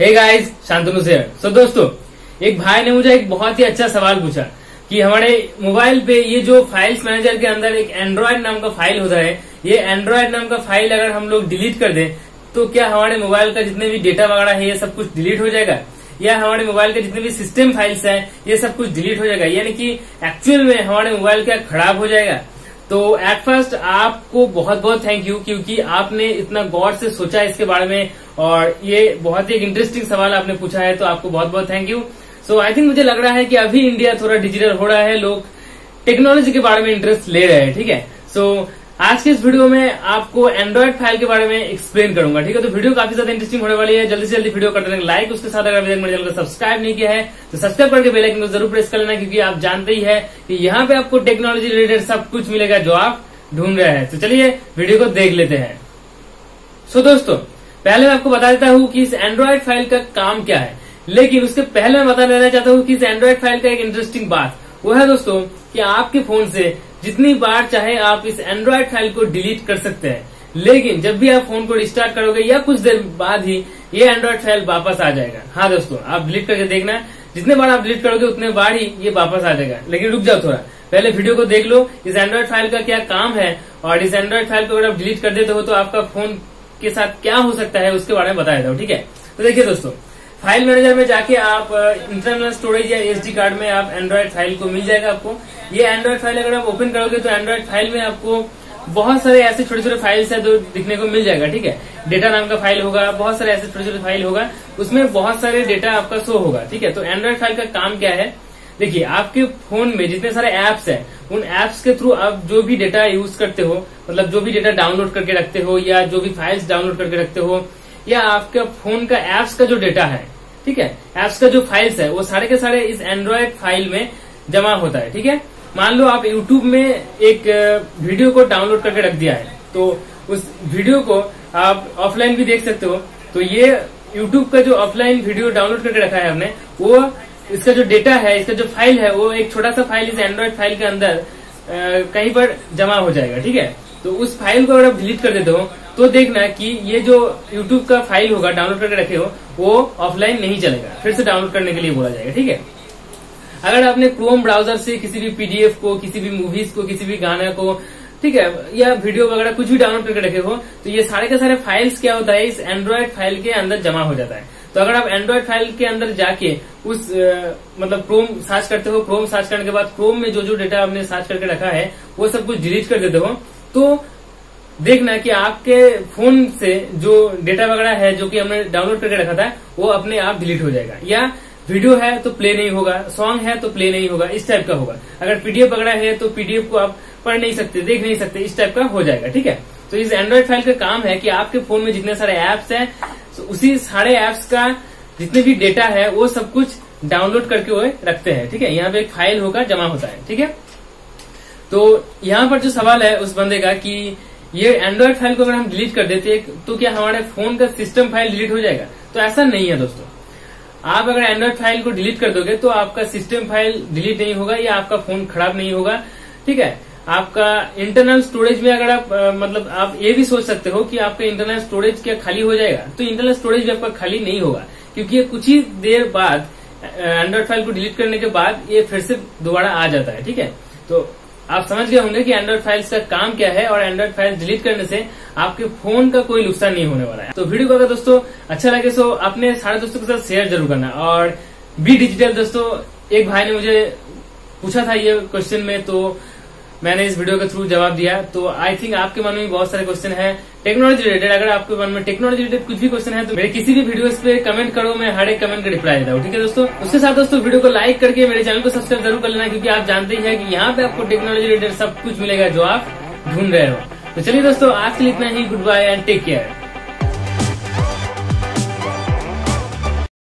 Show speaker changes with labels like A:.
A: Hey guys Shantanu से सो दोस्तों, एक भाई ने मुझे एक बहुत ही अच्छा सवाल पूछा कि हमारे मोबाइल पे ये जो फाइल्स मैनेजर के अंदर एक एंड्रॉयड नाम का फ़ाइल होता है, ये एंड्रॉयड नाम का फ़ाइल अगर हम लोग डिलीट कर दें तो क्या हमारे मोबाइल का जितने भी डेटा वगैरह है, ये सब कुछ डिलीट हो जाएगा? या हमारे मोबाइल के जितने भी सिस्टम फाइल्स है, ये सब कुछ डिलीट हो जाएगा? यानी कि एक्चुअल में हमारे मोबाइल क्या खराब हो जाएगा? तो एट फ़र्स्ट आपको बहुत बहुत थैंक यू क्योंकि आपने इतना गौर से सोचा इसके बारे में और ये बहुत ही इंटरेस्टिंग सवाल आपने पूछा है तो आपको बहुत बहुत thank you so I think मुझे लग रहा है कि अभी इंडिया थोड़ा डिजिटल हो रहा है लोग टेक्नोलॉजी के बारे में इंटरेस्ट ले रहे हैं ठीक है? सो so, आज के इस वीडियो में आपको एंड्रॉइड फ़ाइल के बारे में एक्सप्लेन करूँगा, ठीक है? तो वीडियो काफ़ी ज़्यादा इंटरेस्टिंग होने वाली है। जल्दी से जल्दी वीडियो कर देना लाइक उसके साथ अगर मेरे चैनल को सब्सक्राइब नहीं किया है तो सब्सक्राइब करके बेल आइकन को ज़रूर प्रेस कर लेना, क्योंकि आप जानते ही है कि यहाँ पे आपको टेक्नोलॉजी रिलेटेड सब कुछ मिलेगा जो आप ढूंढ रहे हैं। तो चलिए वीडियो को देख लेते हैं। सो दोस्तों, पहले मैं आपको बता देता हूँ कि इस एंड्रॉइड फ़ाइल का काम क्या है। लेकिन उसके पहले मैं बता देना चाहता हूँ कि इस एंड्रॉइड फ़ाइल का एक इंटरेस्टिंग बात वो है दोस्तों कि आपके फ़ोन से जितनी बार चाहे आप इस एंड्रॉयड फ़ाइल को डिलीट कर सकते हैं। लेकिन जब भी आप फ़ोन को रिस्टार्ट करोगे या कुछ देर बाद ही, ये एंड्रॉयड फ़ाइल वापस आ जाएगा। हाँ दोस्तों, आप डिलीट करके देखना जितने बार आप डिलीट करोगे, उतने बार ही ये वापस आ जाएगा। लेकिन रुक जाओ थोड़ा। पहले वीडियो को देख लो। इस एंड्रॉयड फ़ाइल का क्या काम है? और इस एंड्रॉयड फ़ाइल को अगर आप डिलीट कर देते हो तो आपका फ़ोन के साथ क्या हो सकता है, उसके बारे में बताया हूँ ठीक है? तो देखिए दोस्तों फ़ाइल मैनेजर में जाके आप इंटरनल स्टोरेज या एसडी कार्ड में आप एंड्रॉयड फ़ाइल को मिल जाएगा आपको। ये एंड्रॉयड फ़ाइल अगर आप ओपन करोगे तो एंड्रॉयड फ़ाइल में आपको बहुत सारे ऐसे छोटे छोटे फाइल्स है जो दिखने को मिल जाएगा, ठीक है? डेटा नाम का फ़ाइल होगा, बहुत सारे ऐसे छोटे छोटे फ़ाइल होगा, उसमें बहुत सारे डेटा आपका शो होगा, ठीक है? तो एंड्रॉयड फ़ाइल का काम क्या है? देखिए, आपके फ़ोन में जितने सारे एप्स हैं, उन एप्स के थ्रू आप जो भी डेटा यूज़ करते हो मतलब जो भी डेटा डाउनलोड करके रखते हो या जो भी फाइल्स डाउनलोड करके रखते हो, या आपके फ़ोन का एप्स का जो डेटा है ठीक है? एप्स का जो फाइल्स है वो सारे के सारे इस एंड्रॉयड फ़ाइल में जमा होता है ठीक है? मान लो आप यूट्यूब में एक वीडियो को डाउनलोड करके रख दिया है तो उस वीडियो को आप ऑफलाइन भी देख सकते हो। तो ये यूट्यूब का जो ऑफलाइन वीडियो डाउनलोड करके रखा है हमने वो इसका जो डेटा है इसका जो फ़ाइल है वो एक छोटा सा फ़ाइल इस एंड्रॉयड फ़ाइल के अंदर आ, कहीं पर जमा हो जाएगा ठीक है? तो उस फ़ाइल को अगर आप डिलीट कर देते हो तो देखना कि ये जो यूट्यूब का फ़ाइल होगा डाउनलोड करके रखे हो वो ऑफलाइन नहीं चलेगा। फिर से डाउनलोड करने के लिए बोला जाएगा ठीक है? अगर आपने क्रोम ब्राउज़र से किसी भी पीडीएफ को किसी भी मूवीज़ को किसी भी गाने को ठीक है या वीडियो वगैरह कुछ भी डाउनलोड करके रखे हो तो ये सारे के सारे फाइल्स क्या होता है इस एंड्रॉयड फ़ाइल के अंदर जमा हो जाता है। तो अगर आप एंड्रॉयड फ़ाइल के अंदर जाके उस आ, मतलब क्रोम सर्च करते हो क्रोम सर्च करने के बाद क्रोम में जो जो डेटा आपने सर्च करके रखा है वो सब कुछ डिलीट कर देते हो तो देखना कि आपके फ़ोन से जो डेटा वगैरह है, जो कि हमने डाउनलोड करके रखा था, वो अपने आप डिलीट हो जाएगा। या वीडियो है तो प्ले नहीं होगा सॉन्ग है तो प्ले नहीं होगा, इस टाइप का होगा। अगर पीडीएफ वगैरह है तो पीडीएफ को आप पढ़ नहीं सकते, देख नहीं सकते, इस टाइप का हो जाएगा, ठीक है? तो इस एंड्रॉइड फ़ाइल का काम है कि आपके फ़ोन में जितने सारे एप्स हैं तो उसी सारे एप्स का जितने भी डेटा है, वो सब कुछ डाउनलोड करके वो रखते हैं, ठीक है? यहाँ पे एक फ़ाइल होगा, जमा होता है, ठीक है? तो यहाँ पर जो सवाल है उस बंदे का कि ये एंड्रॉइड फ़ाइल को अगर हम डिलीट कर देते तो क्या हमारे फ़ोन का सिस्टम फ़ाइल डिलीट हो जाएगा? तो ऐसा नहीं है दोस्तों। आप अगर एंड्रॉइड फ़ाइल को डिलीट कर दोगे तो आपका सिस्टम फ़ाइल डिलीट नहीं होगा या आपका फ़ोन खराब नहीं होगा। ठीक है? आपका इंटरनल स्टोरेज में अगर आप आ, मतलब आप ये भी सोच सकते हो कि आपका इंटरनल स्टोरेज क्या खाली हो जाएगा? तो इंटरनल स्टोरेज भी आपका खाली नहीं होगा क्योंकि ये कुछ ही देर बाद एंड्रॉइड फ़ाइल को डिलीट करने के बाद ये फिर से दोबारा आ जाता है। ठीक है? तो आप समझ गए होंगे कि एंड्रॉइड फाइल्स का काम क्या है और एंड्रॉइड फाइल्स डिलीट करने से आपके फ़ोन का कोई नुकसान नहीं होने वाला है। तो वीडियो को अगर दोस्तों अच्छा लगे तो अपने सारे दोस्तों के साथ शेयर ज़रूर करना। और बी डिजिटल दोस्तों, एक भाई ने मुझे पूछा था ये क्वेश्चन में तो मैंने इस वीडियो के थ्रू जवाब दिया। तो आई थिंक आपके मन में बहुत सारे क्वेश्चन है। टेक्नोलॉजी रिलेटेड अगर आपके मन में टेक्नोलॉजी रिलेटेड कुछ भी क्वेश्चन है तो मेरे किसी भी वीडियो पे कमेंट करो, मैं हर एक कमेंट का रिप्लाई देता हूँ, ठीक है दोस्तों? उसके साथ दोस्तों वीडियो को लाइक करके मेरे चैनल को सब्सक्राइब ज़रूर कर लेना, क्योंकि आप जानते ही है की यहाँ पे आपको टेक्नोलॉजी रिलेटेड सब कुछ मिलेगा जो आप ढूंढ रहे हो। तो चलिए दोस्तों, आज के लिए इतना ही। Goodbye and take care